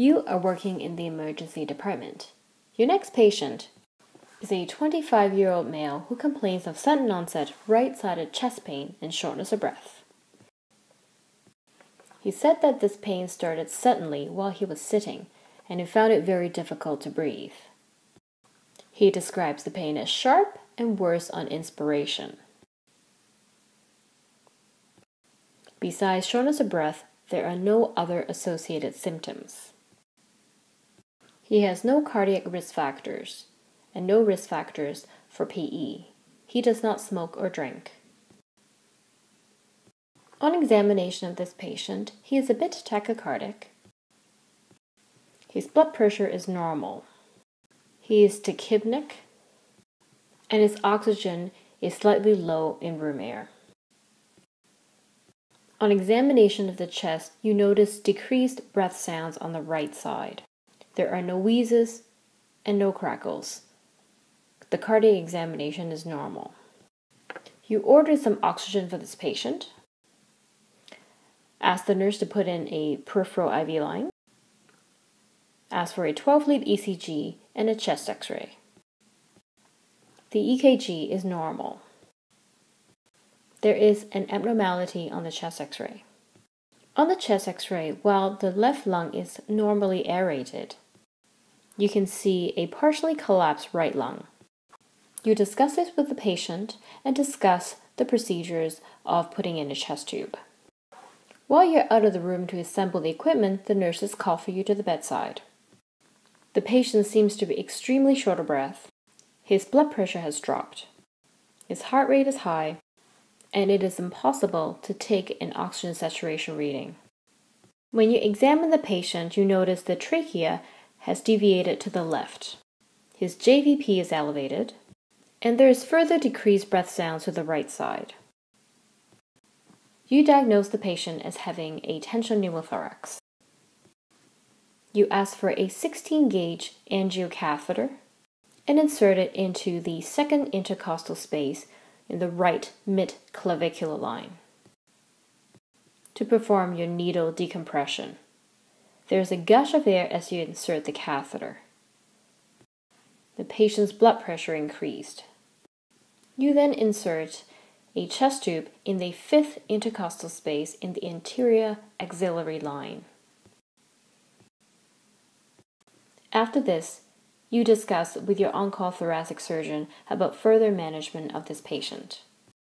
You are working in the emergency department. Your next patient is a 25 year old male who complains of sudden onset right sided chest pain and shortness of breath. He said that this pain started suddenly while he was sitting and he found it very difficult to breathe. He describes the pain as sharp and worse on inspiration. Besides shortness of breath, there are no other associated symptoms. He has no cardiac risk factors and no risk factors for PE. He does not smoke or drink. On examination of this patient, he is a bit tachycardic. His blood pressure is normal. He is tachypneic, and his oxygen is slightly low in room air. On examination of the chest, you notice decreased breath sounds on the right side. There are no wheezes and no crackles. The cardiac examination is normal. You ordered some oxygen for this patient. Ask the nurse to put in a peripheral IV line. Ask for a 12 lead ECG and a chest x ray. The EKG is normal. There is an abnormality on the chest x ray. On the chest x ray, while the left lung is normally aerated, you can see a partially collapsed right lung. You discuss this with the patient and discuss the procedures of putting in a chest tube. While you're out of the room to assemble the equipment, the nurses call for you to the bedside. The patient seems to be extremely short of breath. His blood pressure has dropped. His heart rate is high, and it is impossible to take an oxygen saturation reading. When you examine the patient, you notice the trachea has deviated to the left. His JVP is elevated, and there is further decreased breath sound to the right side. You diagnose the patient as having a tension pneumothorax. You ask for a 16 gauge angiocatheter and insert it into the second intercostal space in the right mid clavicular line. To perform your needle decompression, there is a gush of air as you insert the catheter. The patient's blood pressure increased. You then insert a chest tube in the fifth intercostal space in the anterior axillary line. After this, you discuss with your on call thoracic surgeon about further management of this patient.